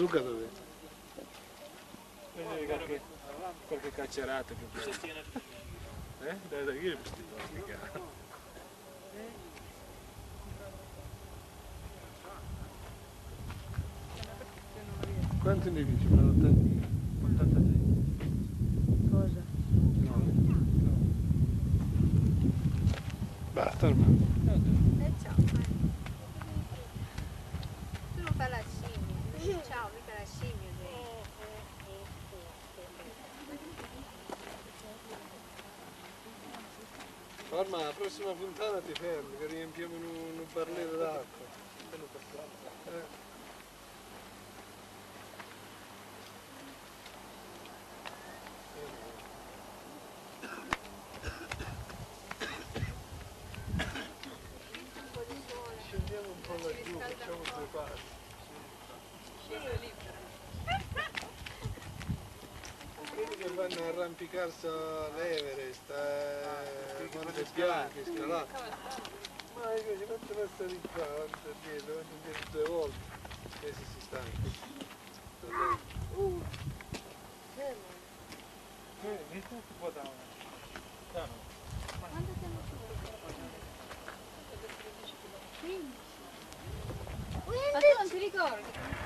Luca? Vedi qualche, qualche carcerato che c'è. Eh? Dai, dai, io questi posti, Quanti ne dici? Ma 83. Cosa? No. Basta ormai. Eh ciao. Tu non fai la scimmia. Ciao, mica la scimmia. Orma, la prossima puntata ti fermi, che riempiamo un, un barletto d'acqua. Eh. Scendiamo un po' laggiù, facciamo due passi. Quelli che vanno a arrampicarsi a Scalare. Ma io ci faccio passare di qua, avanti e dietro, avanti e dietro due volte. E si si stanchi. Ma tu non ti ricordi?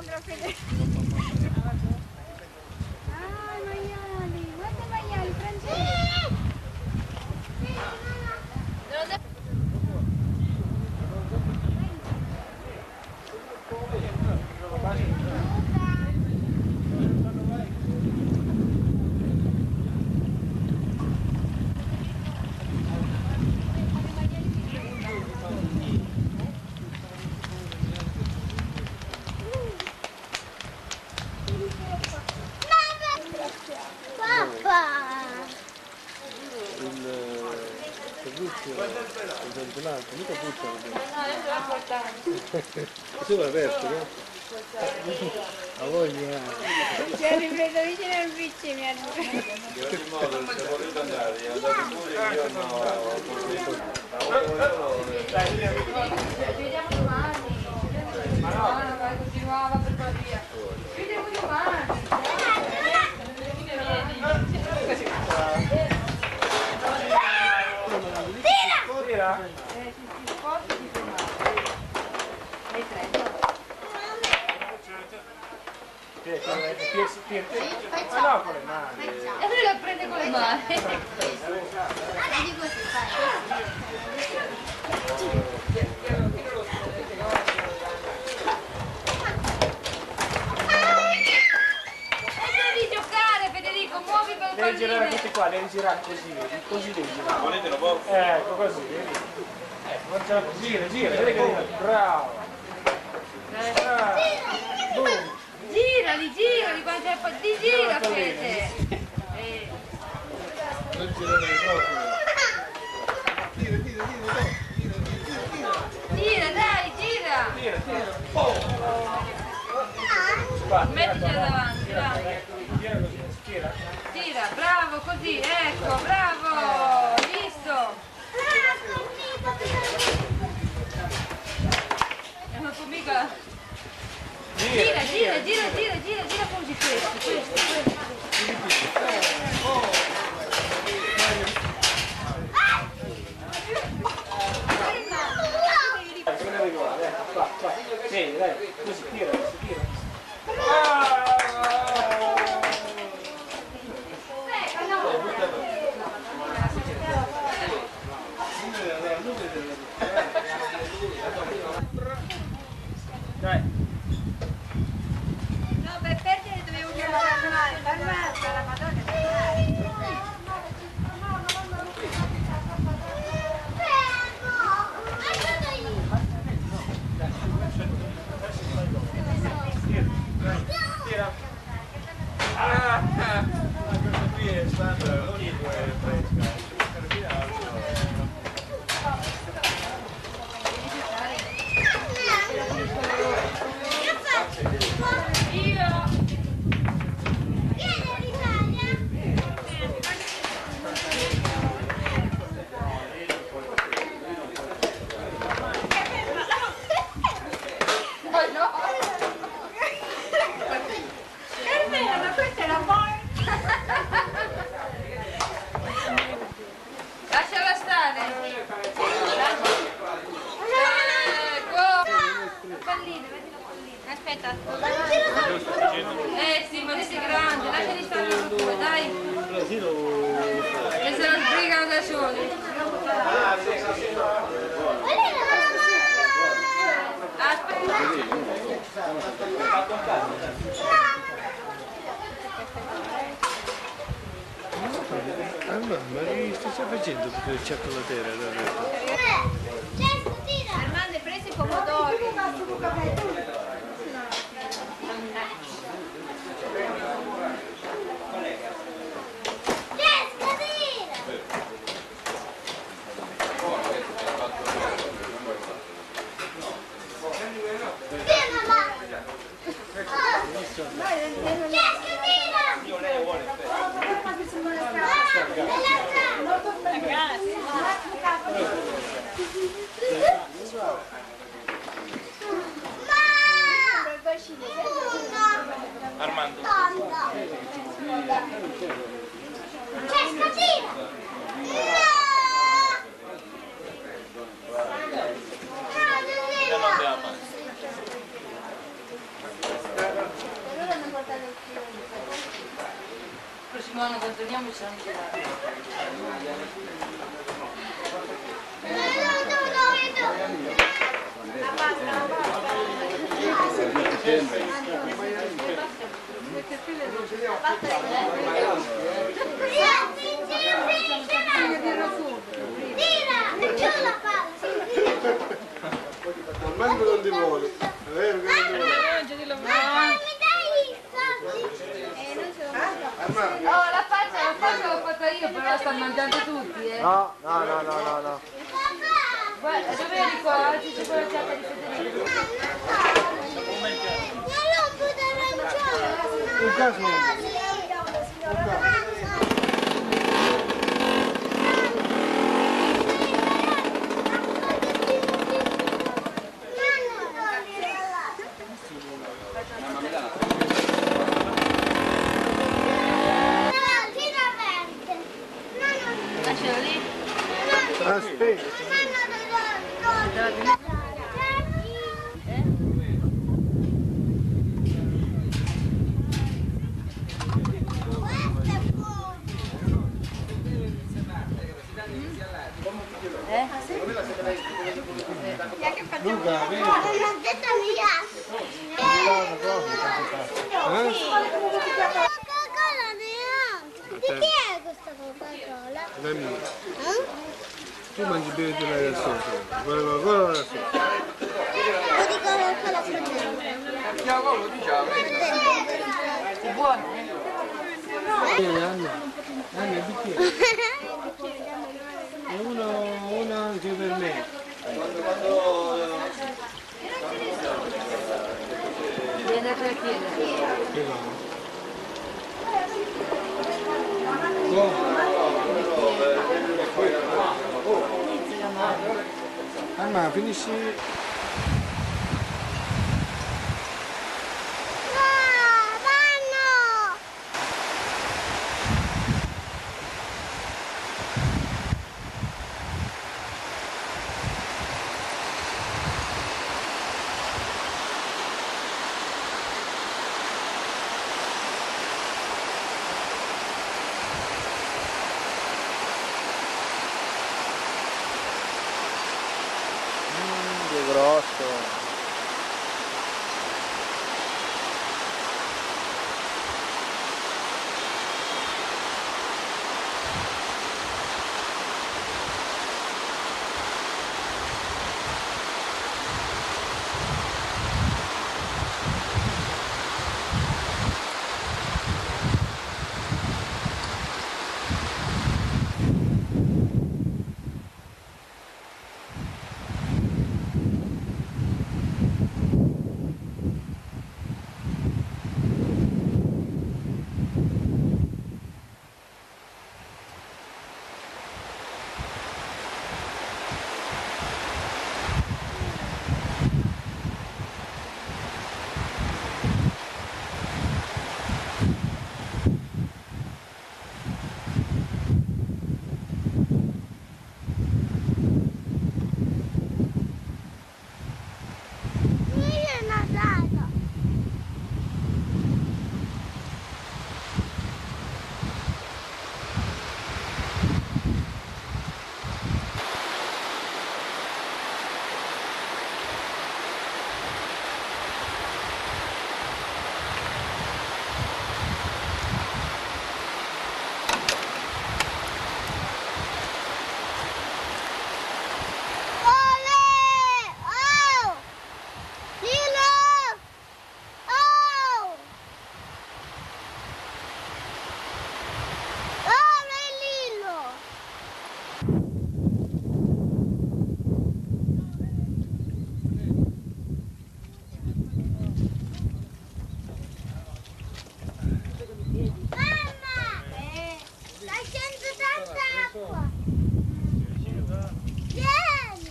Distratto le servizio il ventilato, mica puzza. Così va aperto, no? A voglia. Ci è ripreso vicino al bici, mi hanno In ogni modo, se volete andare, andate pure, io Ci vediamo domani. Ma no, continuava per qua via. Ci vediamo domani. Eh, ci si sposta e ti fermate. Hai tre. Ah no, con le mani. E lui la prende con le mani. Vedi così. Devi girare tutti qua, devi girare così, vedi? Così devi girare. Volete lo posso? Ecco così, vedi? Ecco, facciamo così, gira, gira. Bravo. Girali, girali, quando c'è fa- ti gira, Fede. Eh. Tira, tira, tira. Tira, tira, tira. Gira, dai, gira. Tira, tira. Oh. Tira Mettici davanti, Ama. Il prossimo anno quando torniamo ci saranno gelati. Non ti vuole, è vero che non ti vuole. Armando, Oh, l'ho io, però la stanno mangiando tutti, no, no, no, no, no. Guarda, dove eri qua? Oggi c'è di Federico. Gracias. Chi è questa Coca-Cola? È mia. Eh? Tu mangi bevi della ragazza. Quella Coca-Cola non la so. O di Coca-Cola È buona, eh? Bene, Anna. Anna, il bicchiere. E uno, uno anche per me. Devi andare a chiedere. Che va? Anna, Sta scendendo tanta acqua! Vieni!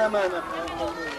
Dai una mano